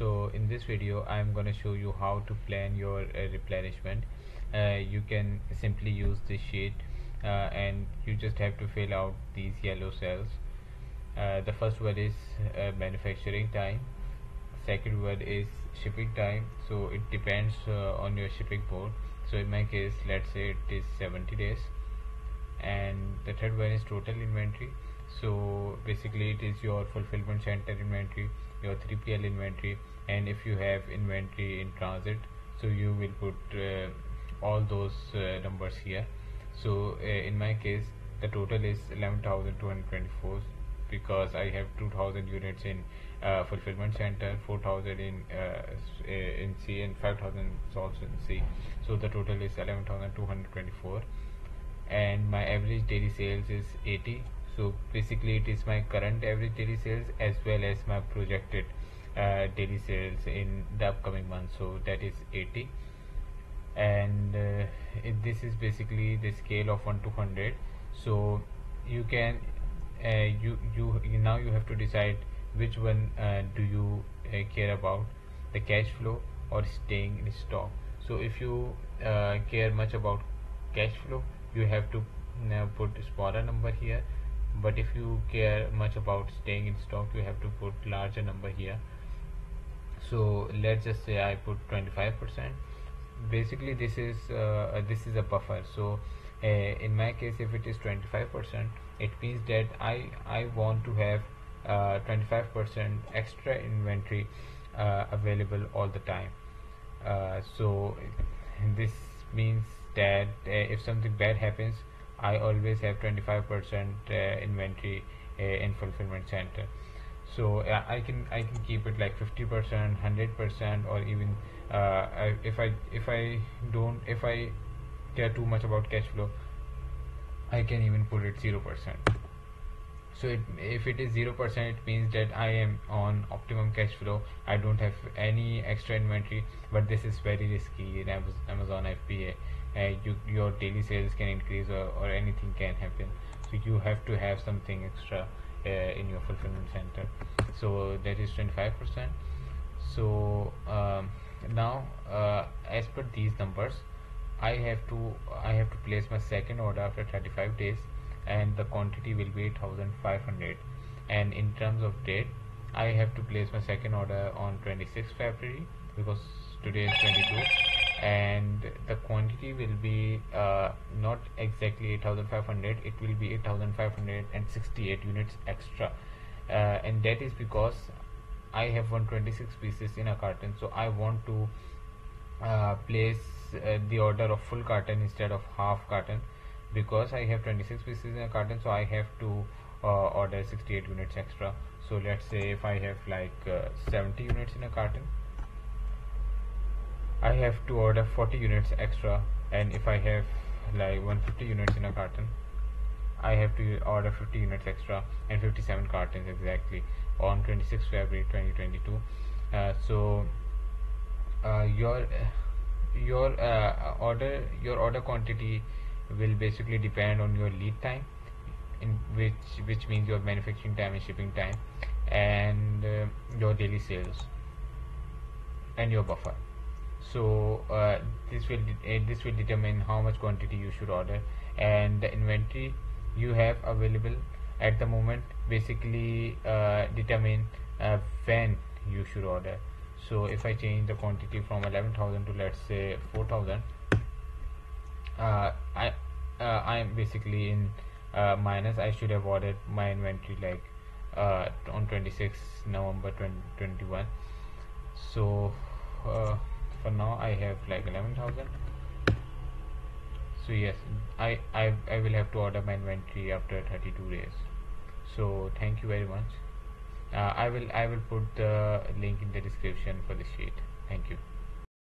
so in this video I'm gonna show you how to plan your uh, replenishment. Uh, you can simply use this sheet uh, and you just have to fill out these yellow cells. Uh, the first one is uh, manufacturing time. Second one is shipping time. So it depends uh, on your shipping port. So in my case let's say it is 70 days. And the third one is total inventory so basically it is your fulfillment center inventory your 3PL inventory and if you have inventory in transit so you will put uh, all those uh, numbers here. So uh, in my case the total is 11,224 because I have 2000 units in uh, fulfillment center 4000 in uh, in C and 5000 also in C. So the total is 11224 and my average daily sales is 80 so basically it is my current average daily sales as well as my projected uh, daily sales in the upcoming month. So that is 80 and uh, this is basically the scale of 1 to 100 so you can uh, you, you now you have to decide which one uh, do you uh, care about the cash flow or staying in stock. So if you uh, care much about cash flow you have to put smaller number here but if you care much about staying in stock you have to put larger number here. So let's just say I put 25 percent. Basically this is uh, this is a buffer. So uh, in my case if it is 25 percent it means that I I want to have uh, 25 percent extra inventory uh, available all the time. Uh, so this means that uh, if something bad happens I always have 25 percent inventory in fulfillment center. So uh, I can I can keep it like 50 percent 100 percent or even uh, if I if I don't if I care too much about cash flow I can even put it 0 percent so it, if it is 0 percent it means that I am on optimum cash flow. I don't have any extra inventory but this is very risky in Amazon FBA uh, you, your daily sales can increase or, or anything can happen. So you have to have something extra uh, in your fulfillment center. So that is 25 percent. So um, now uh, as per these numbers I have to I have to place my second order after 35 days and the quantity will be 8500 and in terms of date I have to place my second order on 26 February because today is 22 and the quantity will be uh, not exactly 8500 it will be 8568 units extra. Uh, and that is because I have 126 pieces in a carton. So I want to uh, place uh, the order of full carton instead of half carton because I have 26 pieces in a carton so I have to uh, order 68 units extra. So let's say if I have like uh, 70 units in a carton I have to order 40 units extra. And if I have like 150 units in a carton I have to order 50 units extra and 57 cartons exactly on 26 February 2022 uh, so uh, your your uh, order your order quantity will basically depend on your lead time in which which means your manufacturing time and shipping time and uh, your daily sales and your buffer. So uh, this will uh, this will determine how much quantity you should order and the inventory you have available at the moment basically uh, determine uh, when you should order. So if I change the quantity from 11,000 to let's say 4,000 uh, I I am basically in minus. I should have ordered my inventory like on 26 November 2021 so for now I have like 11,000 so yes I, I I will have to order my inventory after 32 days. So thank you very much. Uh, I will I will put the link in the description for the sheet. Thank you